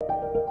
you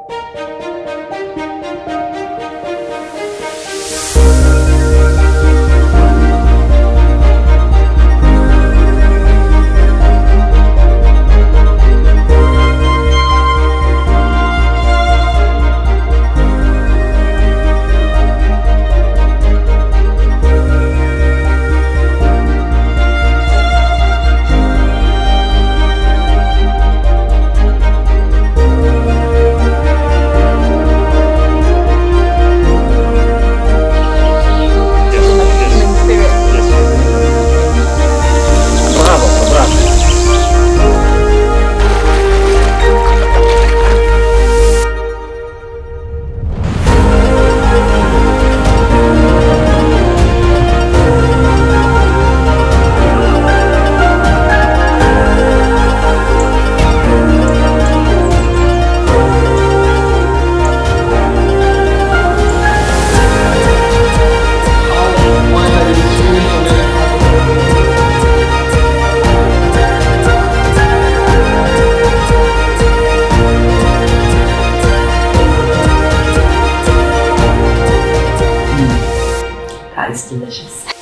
it's delicious.